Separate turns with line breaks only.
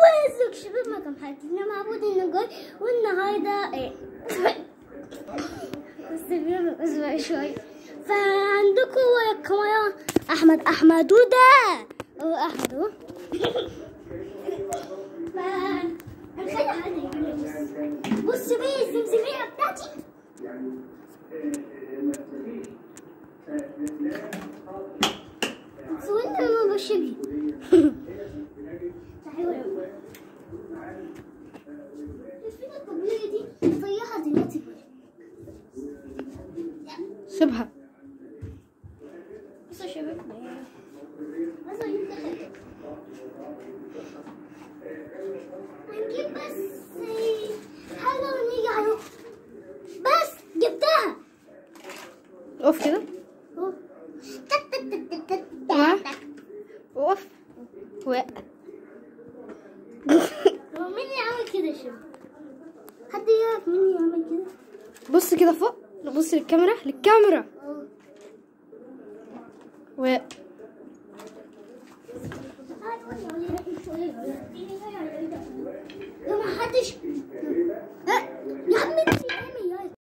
وازيك شباب؟ معكم حكينا مع بود النجار والنهاردة إيه؟ بيقولوا أسبوع شوي. فعندكم الكاميرا أحمد أحمد وده هو احمد اهو فهنخلي حد بيه الزمزمية بتاعتي. صورنا لما بشبي شايفين الطبلية دي طيحها دلوقتي بصوا يا شباب. هنجيب بس حاجة ونيجي على بس جبتها
اقف كده
أهو. تك حد يعرف مين اللي عمل كده؟
بص كده فوق بص للكاميرا للكاميرا. و
ما حدش